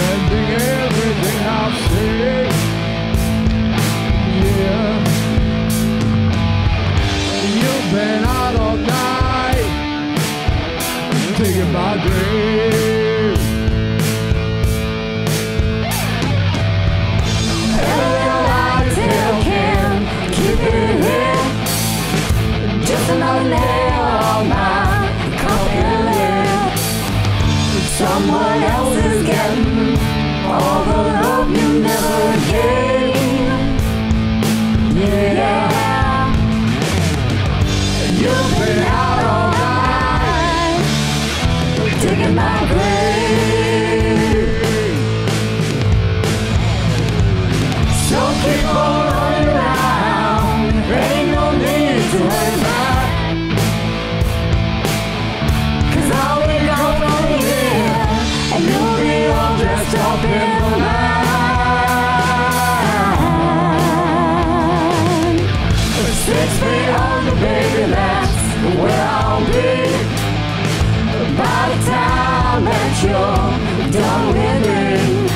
spending everything I've saved. Yeah, you've been out all night, digging my grave. Keep on running around. Ain't no need to hurry you're done with.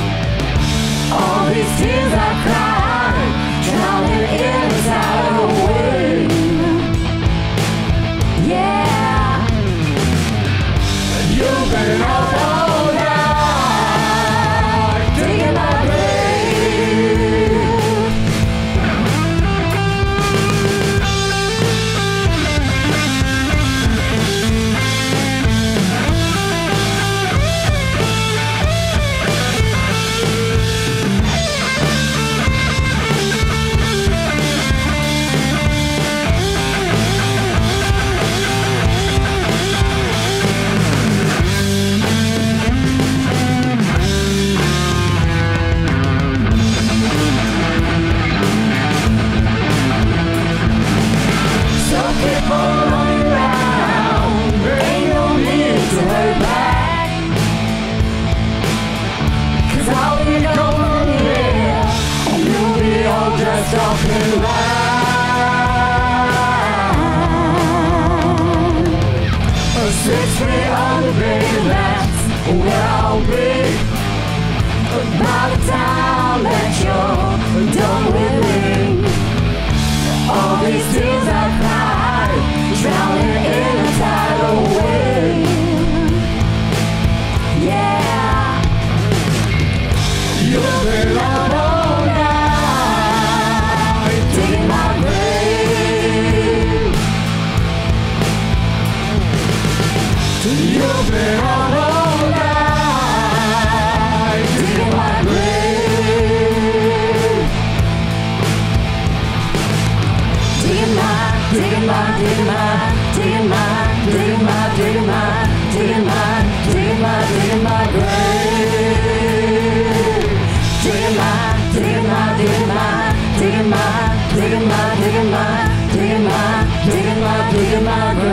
All these tears I cried, drowning in people You've been all night, digging my grave. Digging my, digging my, digging my, digging my, digging my, digging my, digging my, digging my, digging my grave. Digging my, digging my, digging my, digging my, digging my, digging my, digging my, digging my, digging my grave.